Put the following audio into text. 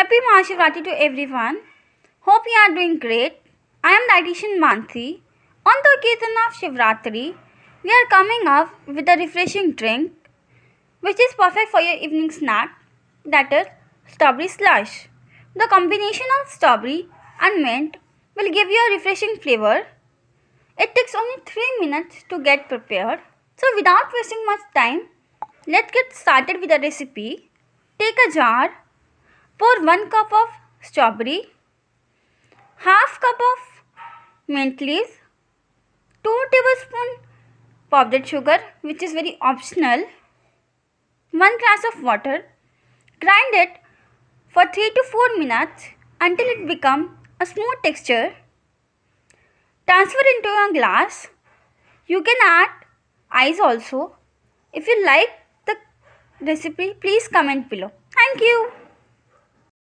Happy Mahashivratri to everyone. Hope you are doing great. I am dietitian Mansi. On the occasion of Shivratri, we are coming up with a refreshing drink which is perfect for your evening snack that is strawberry slush. The combination of strawberry and mint will give you a refreshing flavor. It takes only 3 minutes to get prepared. So without wasting much time, let's get started with the recipe. Take a jar Pour 1 cup of strawberry, half cup of mint leaves, 2 tablespoon powdered sugar which is very optional, 1 glass of water, grind it for 3 to 4 minutes until it becomes a smooth texture. Transfer into a glass. You can add ice also. If you like the recipe, please comment below. Thank you.